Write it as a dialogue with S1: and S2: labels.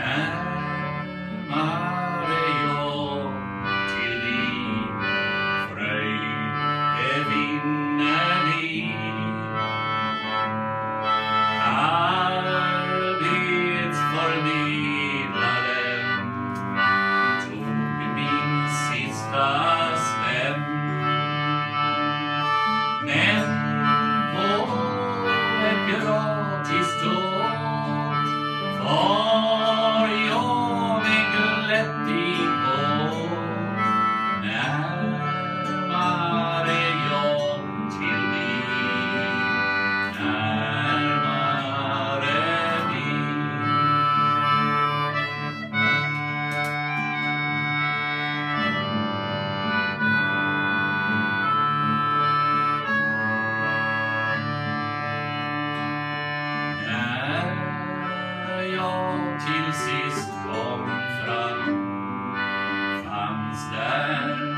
S1: Amen. när jag till sist kom fram. Fanns där